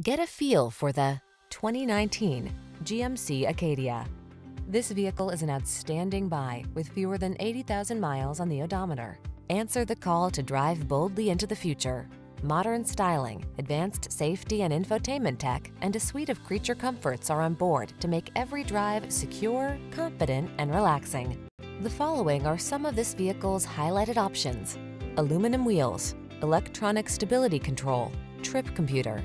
Get a feel for the 2019 GMC Acadia. This vehicle is an outstanding buy with fewer than 80,000 miles on the odometer. Answer the call to drive boldly into the future. Modern styling, advanced safety and infotainment tech, and a suite of creature comforts are on board to make every drive secure, confident, and relaxing. The following are some of this vehicle's highlighted options. Aluminum wheels, electronic stability control, trip computer,